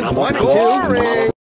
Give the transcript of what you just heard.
I wanted to.